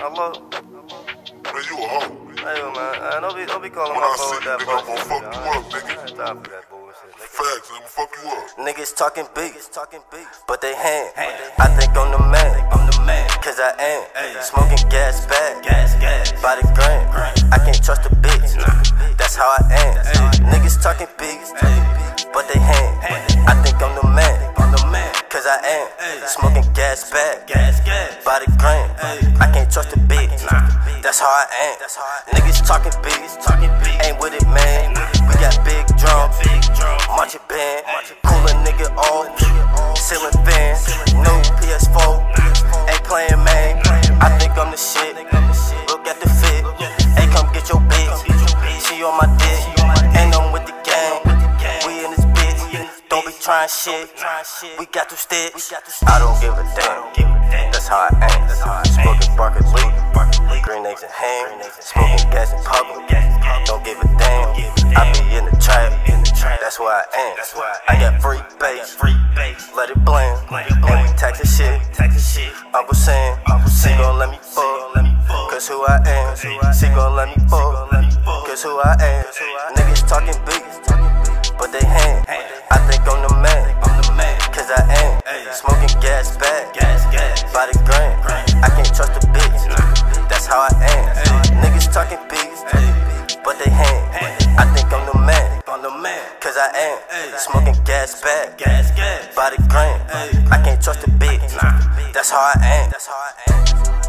Hello? Man, you a hoe. Hey, man, uh, don't be, don't be calling When my I phone see with you, that nigga, I'm bullshit. gonna fuck you up, nigga. ain't time for that bullshit. nigga. Facts, I'ma fuck you up. Niggas talking big, talking big, but they hand. I think I'm the man, I'm the man, cause I am. Smoking gas bag, gas, gas, by the gram. I can't trust a bitch, that's how I am. Niggas talking big, but Smoking gas bag, gas, gas, by the gram. I can't trust a bitch, that's how I am. Niggas talking big, talking big, ain't with it, man. We got big drums, marching band, cool a nigga off, ceiling fan, no PS4, trying shit. We got two sticks. I don't give a damn. That's how I aim. Smoking Barker Lee, green eggs and ham, smoking gas in public. Don't give a damn. I be in the trap. That's where I am. I got free bass, let it blend. And we taxin' shit. Uncle Sam, she gon' let me fuck. Cause who I am, she gon' let me fuck. Cause who I am, niggas talking big, by the gram. I can't trust a bitch, that's how I am. Niggas talking big, but they hand. I think I'm the man, cause I am. Smoking gas bag, by the gram. I can't trust a bitch. That's how I am.